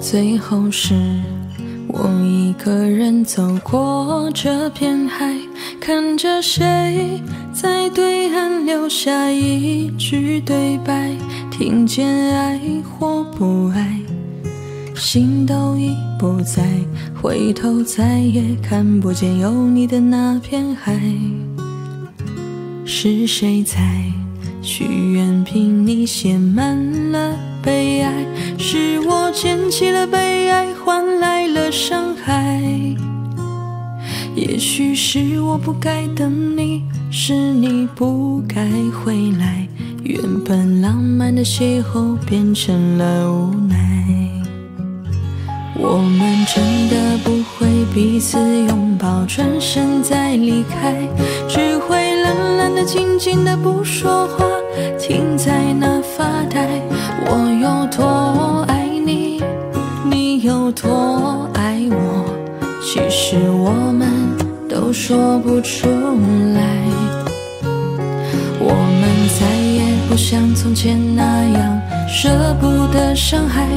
最后是我一个人走过这片海，看着谁在对岸留下一句对白，听见爱或不爱，心都已不在，回头再也看不见有你的那片海。是谁在许愿瓶里写满了悲哀？是我捡起了悲哀，换来了伤害。也许是我不该等你，是你不该回来。原本浪漫的邂逅变成了无奈。我们真的不会彼此拥抱，转身再离开，只会冷冷的、静静的不说话，停在那发呆。我有多爱，有多爱我，其实我们都说不出来。我们再也不像从前那样舍不得伤害。